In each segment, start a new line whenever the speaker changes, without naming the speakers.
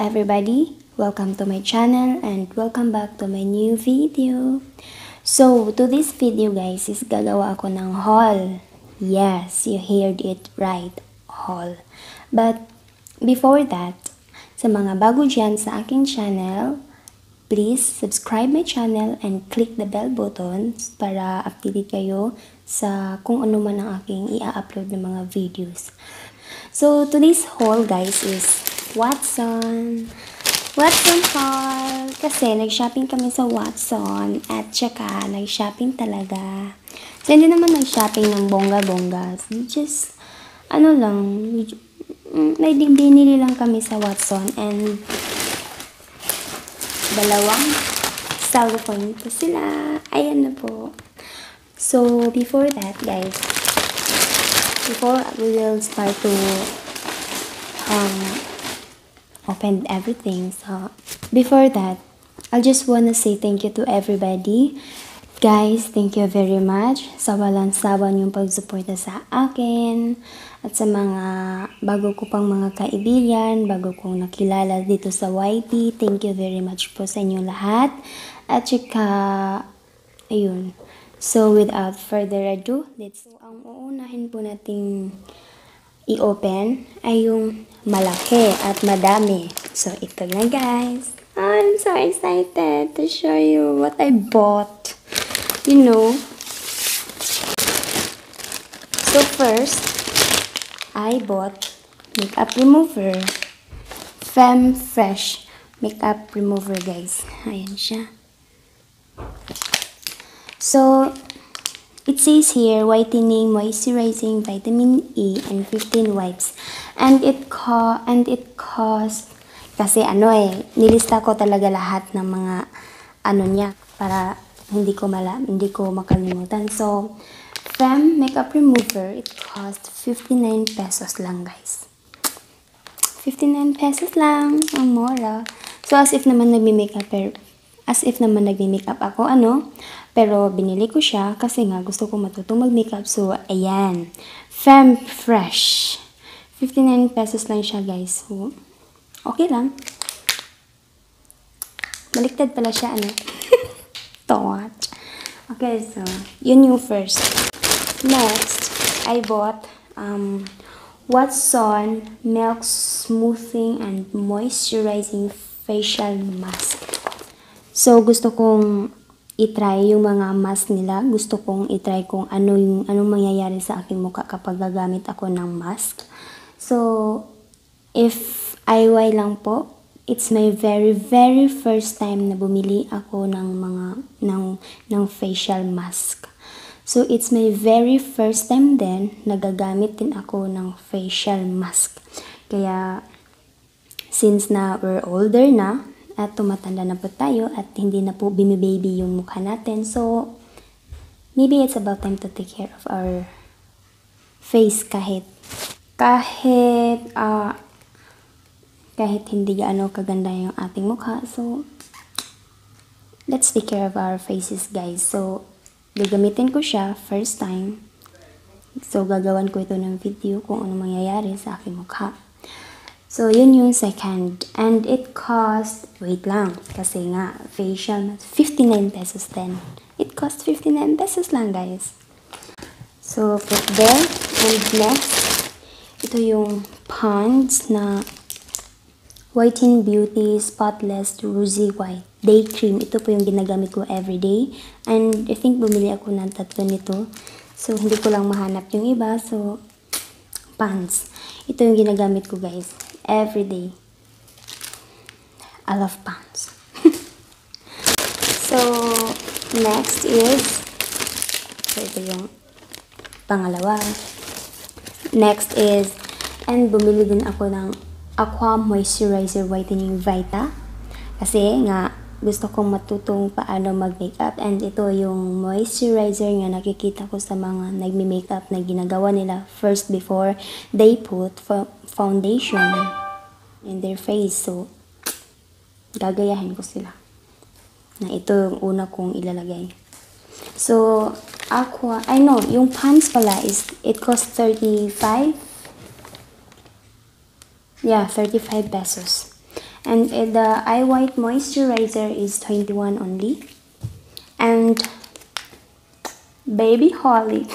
everybody, welcome to my channel and welcome back to my new video. So, to this video guys is gagawa ako ng haul. Yes, you heard it right, haul. But, before that, sa mga bago dyan sa aking channel, please subscribe my channel and click the bell button para updated kayo sa kung ano man ang aking i-upload ng mga videos. So, today's haul guys is Watson. Watson haul. Kasi nag-shopping kami sa Watson at saka nag-shopping talaga. So, hindi naman nag-shopping ng bongga-bongga. Just, ano lang, mm, may binili lang kami sa Watson and dalawang styrofoam po sila. Ayan na po. So, before that, guys, before we will start to um, open everything. So, before that, I just wanna say thank you to everybody. Guys, thank you very much sa walang sawa niyong pagsuporta sa akin at sa mga bago ko pang mga kaibigan, bago kong nakilala dito sa YT. Thank you very much po sa inyong lahat. At saka, ayun. So, without further ado, let's... So, ang uunahin po nating i-open ay yung malaki at madami. So, ito na guys. I'm so excited to show you what I bought. You know. So, first, I bought makeup remover. Femme Fresh makeup remover guys. Ayan siya. So, It says here, whitening, moisturizing, vitamin E, and 15 wipes. And it co and it cost, kasi ano eh, nilista ko talaga lahat ng mga ano niya para hindi ko mala, hindi ko makalimutan. So, Fem Makeup Remover, it cost 59 pesos lang guys. 59 pesos lang, ang mura. So, as if naman nagmi-makeup, as if naman nagmi-makeup ako, ano, pero binili ko siya kasi nga gusto ko matutong mag-makeup. So, ayan. Femme Fresh. 59 pesos lang siya guys. So, okay lang. Baliktad pala siya, ano? Tawat. Okay, so, yun yung first. Next, I bought um, Watson Milk Smoothing and Moisturizing Facial Mask. So, gusto kong i-try yung mga mask nila. Gusto kong i-try kung ano yung anong mangyayari sa aking mukha kapag gagamit ako ng mask. So, if IY lang po, it's my very very first time na bumili ako ng mga ng ng facial mask. So, it's my very first time din nagagamit din ako ng facial mask. Kaya, since na we're older na, at tumatanda na po tayo at hindi na po bimibaby yung mukha natin. So, maybe it's about time to take care of our face kahit kahit uh, kahit hindi gaano kaganda yung ating mukha. So, let's take care of our faces guys. So, gagamitin ko siya first time. So, gagawan ko ito ng video kung ano mangyayari sa aking mukha. So, yun yung second. And it cost, wait lang, kasi nga, facial, 59 pesos din. It cost 59 pesos lang, guys. So, put there. And next, ito yung Pond's na Whiten Beauty Spotless Rosy White Day Cream. Ito po yung ginagamit ko everyday. And I think bumili ako ng tatlo nito. So, hindi ko lang mahanap yung iba. So, Pond's. Ito yung ginagamit ko, guys every day. I love pants. so, next is, so ito yung pangalawa. Next is, and bumili din ako ng Aqua Moisturizer Whitening Vita. Kasi nga, gusto kong matutong paano mag-makeup and ito yung moisturizer nga nakikita ko sa mga nagmi-makeup na ginagawa nila first before they put foundation in their face. So, gagayahin ko sila. Na ito yung una kong ilalagay. So, aqua, I know, yung pants pala is, it costs 35. Yeah, 35 pesos. And uh, the Eye White Moisturizer is 21 only. And Baby Holic.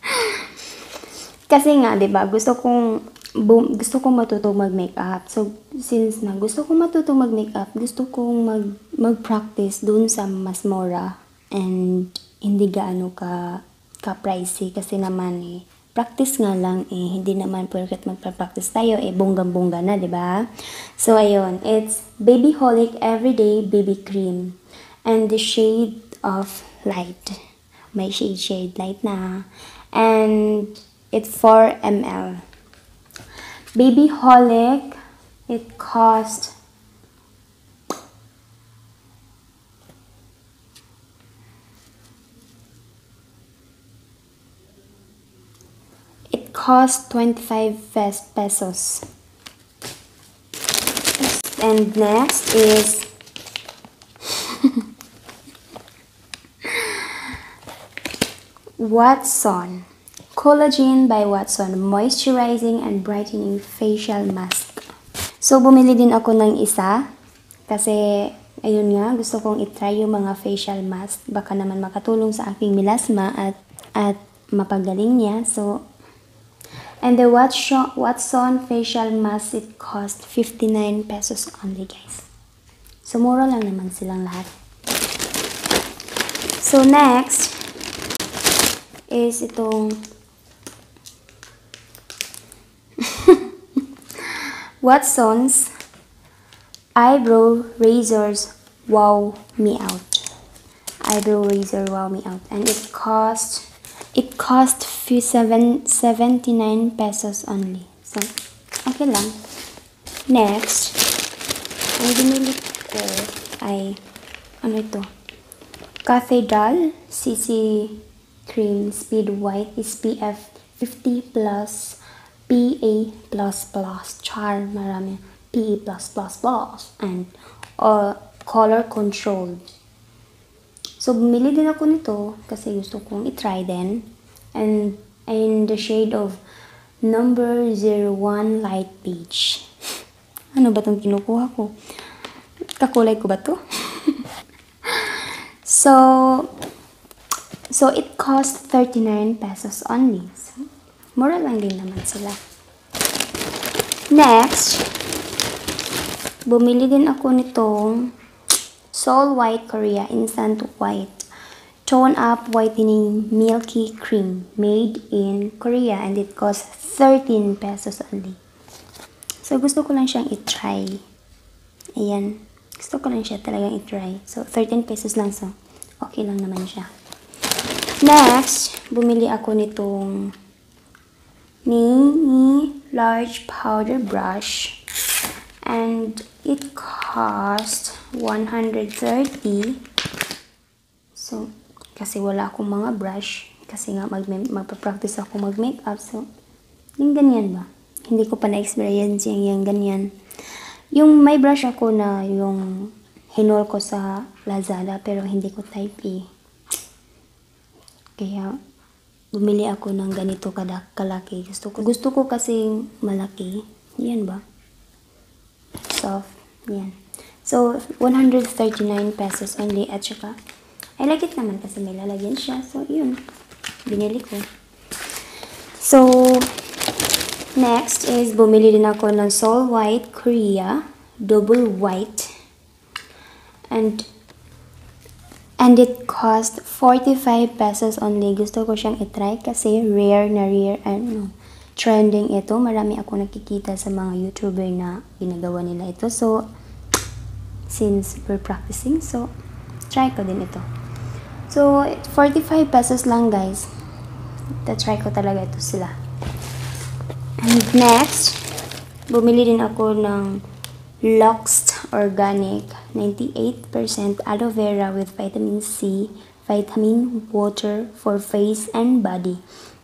Kasi nga, 'di ba? Gusto kong bu- gusto kong matutong mag-makeup. So, since na gusto kong matutong mag-makeup, gusto kong mag mag-practice dun sa mas mura and hindi gaano ka ka pricey kasi naman eh practice nga lang eh hindi naman porket magpa-practice tayo eh bonggang-bongga na, 'di ba? So ayun, it's Baby Holic Everyday Baby Cream and the shade of light. May shade shade light na and it's 4 ml. Baby Holic, it cost it cost 25 pesos. And next is Watson. Collagen by Watson Moisturizing and Brightening Facial Mask. So, bumili din ako ng isa. Kasi, ayun nga, gusto kong itry yung mga facial mask. Baka naman makatulong sa aking milasma at, at mapagaling niya. So, and the Watson, Watson facial mask, it cost 59 pesos only, guys. So, mura lang naman silang lahat. So, next is itong Watson's eyebrow razors wow me out. Eyebrow razor wow me out, and it cost it cost few seven seventy nine pesos only. So okay lang. Next, ang binili ko ay ano ito? Cathedral CC Cream Speed White SPF 50 plus PA++, char, marami, PE+++, and uh, color controlled. So, bumili din ako nito kasi gusto kong itry din. And in the shade of number 01 light peach. Ano ba itong kinukuha ko? Kakulay ko ba to? so, so it cost 39 pesos only. Mura lang din naman sila. Next, bumili din ako nitong Soul White Korea Instant White Tone Up Whitening Milky Cream made in Korea and it costs 13 pesos only. So, gusto ko lang siyang itry. Ayan. Gusto ko lang siya talagang itry. So, 13 pesos lang. So, okay lang naman siya. Next, bumili ako nitong mini large powder brush. And it cost 130 so kasi wala akong mga brush. Kasi nga mag magpa-practice ako mag-makeup. So yung ganyan ba? Hindi ko pa na-experience yung, yung ganyan. Yung may brush ako na yung hinol ko sa Lazada pero hindi ko type E kaya bumili ako ng ganito kada kalaki. Gusto ko, gusto ko kasi malaki. Yan ba? Soft. Yan. So, 139 pesos only. At saka, I like it naman kasi may lalagyan siya. So, yun. Binili ko. So, next is bumili din ako ng Soul White Korea. Double White. And And it cost 45 pesos only. Gusto ko siyang itry kasi rare na rare, ano, trending ito. Marami ako nakikita sa mga YouTuber na ginagawa nila ito. So, since we're practicing, so, try ko din ito. So, 45 pesos lang guys. Ta-try ko talaga ito sila. And next, bumili din ako ng Lux Organic 98% aloe vera with vitamin C, vitamin water for face and body.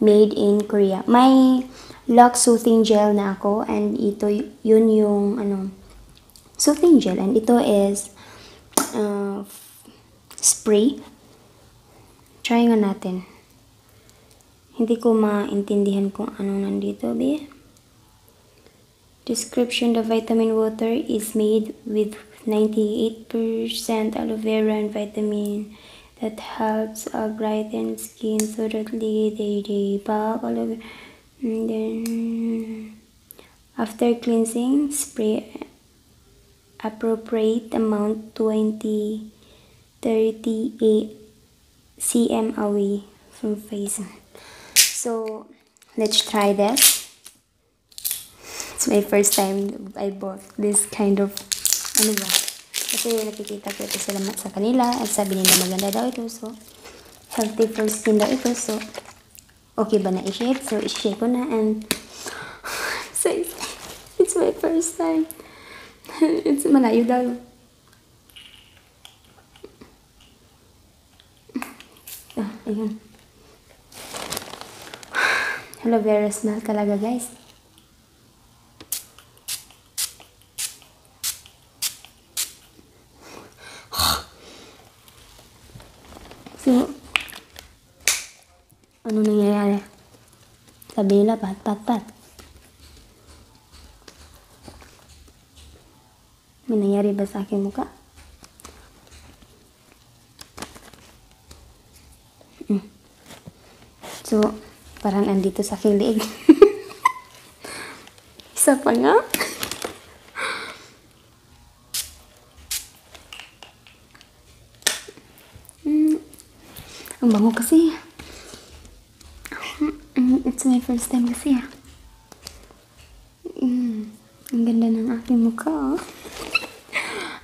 Made in Korea. May Lux Soothing Gel na ako and ito yun yung ano soothing gel and ito is uh, spray. Try nga natin. Hindi ko maintindihan kung ano nandito, be. Description The vitamin water is made with 98% aloe vera and vitamin that helps uh, brighten skin so that they, they bulk aloe. And then after cleansing, spray appropriate amount 20 38 cm away from face. So let's try this. It's my first time I bought this kind of, ano ba? Kasi nakikita ko ito sila sa kanila at sabi nila maganda daw ito. So, healthy for skin daw ito. So, okay ba na i-shake? So, i-shake ko na and so, it's, my first time. it's malayo daw. Ah, ayun. Aloe vera smell talaga guys. Sabi nila, pat, pat, pat. Nangyari ba sa aking mukha? Mm. So, parang andito sa aking liig. Isa pa nga. Mm. Ang bango kasi. First time kasi ah. Mm. Ang ganda ng aking mukha oh.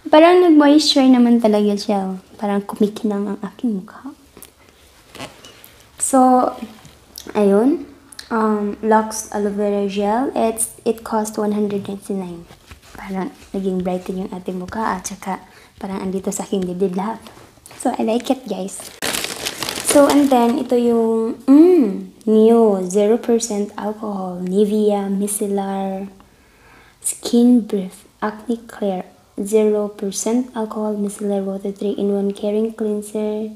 Parang nag-moisture naman talaga siya. oh. Parang kumikinang ang aking mukha. So, ayun. Um, Lux Aloe Vera Gel. It's, it cost 199. Parang naging brighten yung ating mukha at saka parang andito sa aking dibdib lahat. So, I like it guys. So, and then, ito yung, mm, new, 0% alcohol, Nivea Micellar Skin Breath Acne Clear, 0% alcohol micellar water 3-in-1 caring cleanser,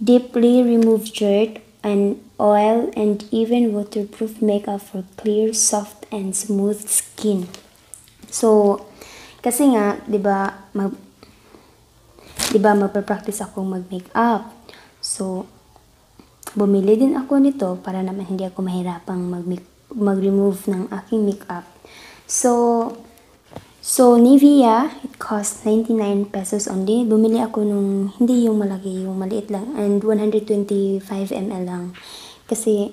deeply remove dirt and oil and even waterproof makeup for clear, soft, and smooth skin. So, kasi nga, 'di ba, mag 'di ba magpa-practice akong mag-makeup. So, bumili din ako nito para naman hindi ako mahirapang mag mag-remove ng aking makeup. So, so Nivea, it cost 99 pesos only. Bumili ako nung hindi yung malaki, yung maliit lang and 125 ml lang. Kasi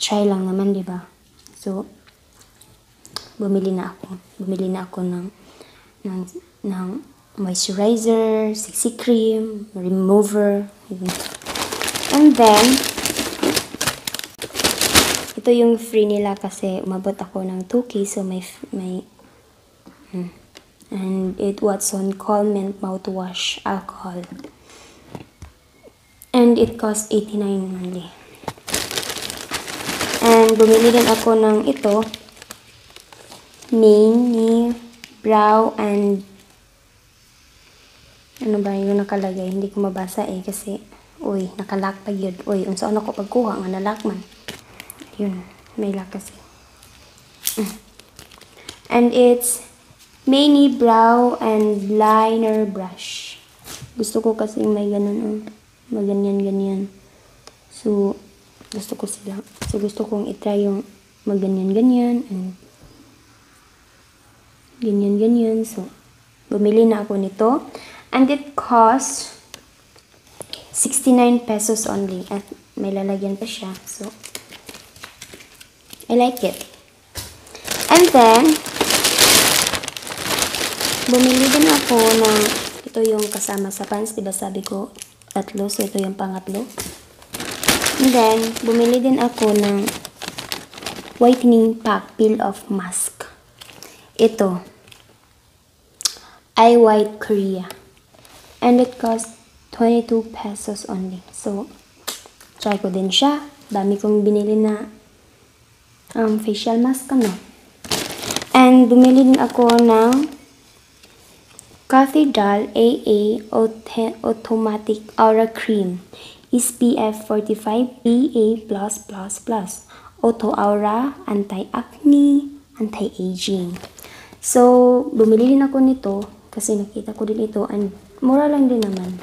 try lang naman, 'di ba? So, bumili na ako. Bumili na ako ng ng ng moisturizer, CC cream, remover. And then, ito yung free nila kasi umabot ako ng 2K so may may hmm. and it was on Colment mouthwash alcohol. And it cost 89 only. And bumili din ako ng ito mini brow and ano ba yung nakalagay hindi ko mabasa eh kasi uy nakalak pa yun uy unsa ano ko pagkuha nga nalak man yun may lock kasi. Mm. and it's mini brow and liner brush. Gusto ko kasi may ganun oh. maganyan ganyan so gusto ko sila. So gusto kong itry yung maganyan ganyan and ganyan ganyan. So bumili na ako nito. And it cost 69 pesos only at may lalagyan pa siya. So I like it and then bumili din ako ng ito yung kasama sa pants diba sabi ko tatlo so ito yung pangatlo and then bumili din ako ng whitening pack peel off mask ito I White Korea. And it cost 22 pesos only. So, try ko din siya. Dami kong binili na um, facial mask, ano. And bumili din ako ng Cathedral AA Auto- Automatic Aura Cream. SPF 45 PA+++. Auto Aura, anti-acne, anti-aging. So, bumili din ako nito kasi nakita ko din ito and mura lang din naman.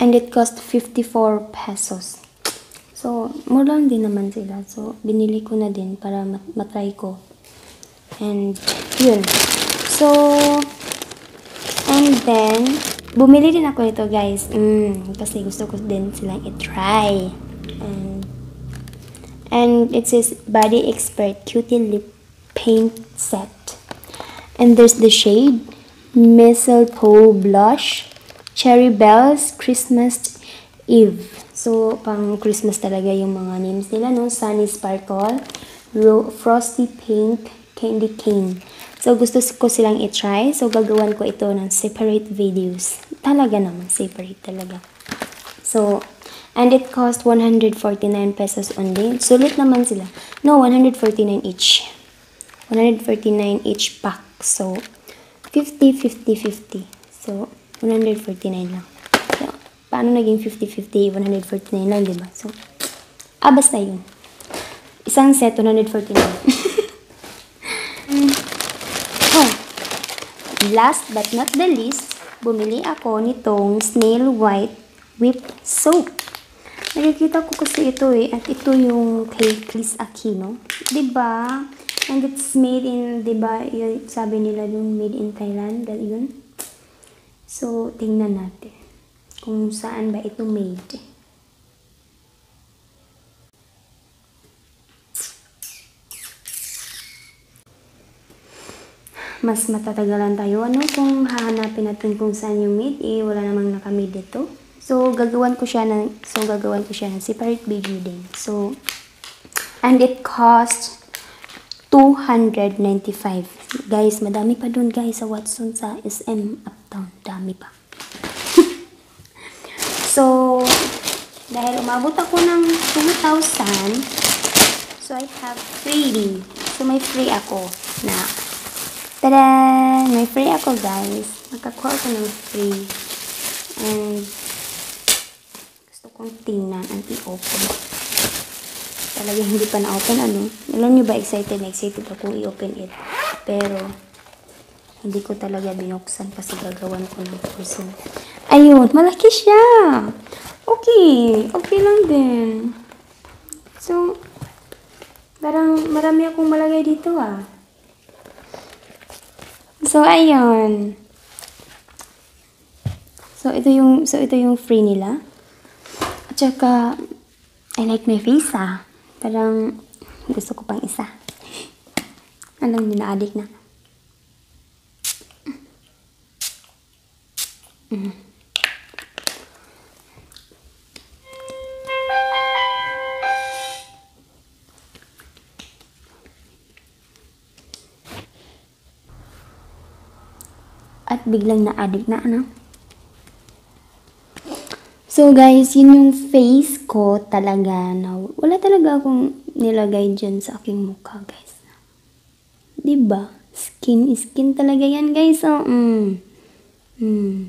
And it cost 54 pesos. So, mura din naman sila. So, binili ko na din para mat matry ko. And, yun. So, and then, bumili din ako nito guys. Mm, kasi gusto ko din silang i-try. And, and it says Body Expert Cutie Lip Paint Set. And there's the shade Mistletoe Blush, Cherry Bells, Christmas Eve. So, pang Christmas talaga yung mga names nila, no? Sunny Sparkle, Ro Frosty Pink, Candy Cane. So, gusto ko silang i-try. So, gagawan ko ito ng separate videos. Talaga naman, separate talaga. So, and it cost 149 pesos only. Sulit naman sila. No, 149 each. 149 each pack. So, 50, 50, 50. So, 149 lang. Paano naging 50, 50, 149 lang, diba? So, ah, basta yun. Isang set, 149. oh, last but not the least, bumili ako nitong snail white whipped soap. Nakikita ko kasi ito eh, at ito yung kay Chris Aquino. 'Di ba? And it's made in, 'di ba? Yun, sabi nila dun made in Thailand, that yun. So, tingnan natin kung saan ba ito made. Mas matatagalan tayo. Ano kung hahanapin natin kung saan yung made? Eh, wala namang nakamade dito. So, gagawan ko siya ng, so, gagawan ko siya ng separate video din. So, and it cost 295. Guys, madami pa dun guys sa Watson sa SM Uptown. Dami pa. So, dahil umabot ako ng 2,000, so I have free. So, may free ako na Tada! May free ako guys. Nakakuha ako ng free. And gusto kong tingnan and i-open. Talaga hindi pa na-open ano. Alam niyo ba excited na excited ako i-open it. Pero hindi ko talaga binuksan kasi gagawan ko ng puso. Ayun! Malaki siya! Okay! Okay lang din. So, parang marami akong malagay dito ah. So, ayun. So, ito yung, so, ito yung free nila. At saka, I like my face, ah. Parang, gusto ko pang isa. Alam niyo, na-addict na. Biglang na-addict na ano. So guys, yun yung face ko talaga na wala talaga akong nilagay dyan sa aking mukha guys. ba diba? Skin skin talaga yan guys. Oh, mm. Mm.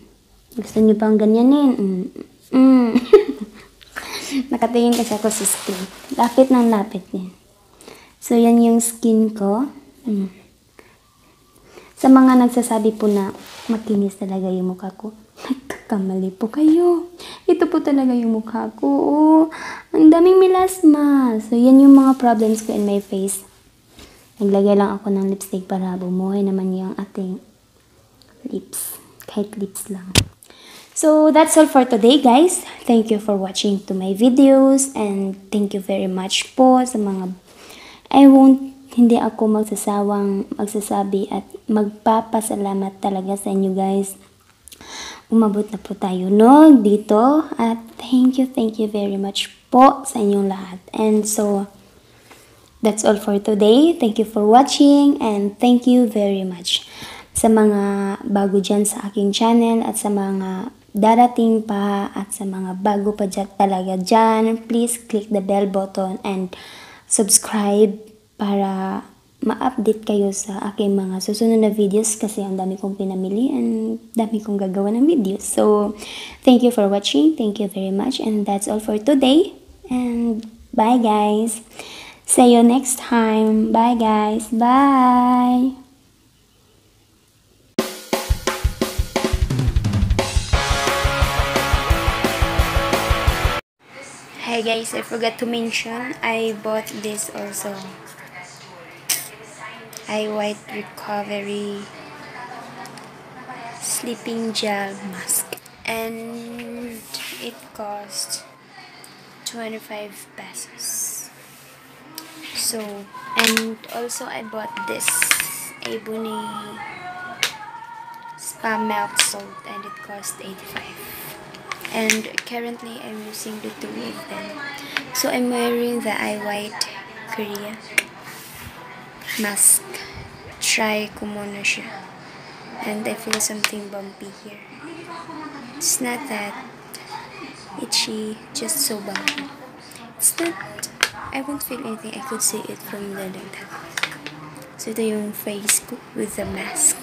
Gusto niyo pang ganyanin? Mm. Mm. Nakatingin kasi ako sa skin. Lapit ng lapit din. So yan yung skin ko. Mm. Sa mga nagsasabi po na makinis talaga yung mukha ko, nagkakamali po kayo. Ito po talaga yung mukha ko. Oh, ang daming melasma. So, yan yung mga problems ko in my face. Naglagay lang ako ng lipstick para bumuhay naman yung ating lips. Kahit lips lang. So, that's all for today, guys. Thank you for watching to my videos and thank you very much po sa mga I won't hindi ako magsasawang magsasabi at magpapasalamat talaga sa inyo guys. Umabot na po tayo no dito at thank you, thank you very much po sa inyong lahat. And so, that's all for today. Thank you for watching and thank you very much sa mga bago dyan sa aking channel at sa mga darating pa at sa mga bago pa dyan talaga dyan. Please click the bell button and subscribe para ma-update kayo sa aking mga susunod na videos kasi ang dami kong pinamili and dami kong gagawa ng videos. So, thank you for watching. Thank you very much. And that's all for today. And bye guys. See you next time. Bye guys. Bye. Hi guys, I forgot to mention I bought this also. Eye White Recovery Sleeping Gel Mask. And it cost 25 pesos. So, and also I bought this Ebony Spa melt Salt and it cost 85 and currently I'm using the two of them. So I'm wearing the Eye White Korea mask. Try ko muna siya. And I feel something bumpy here. It's not that itchy, just so bumpy. It's not, I won't feel anything. I could see it from the like. So ito yung face ko with the mask.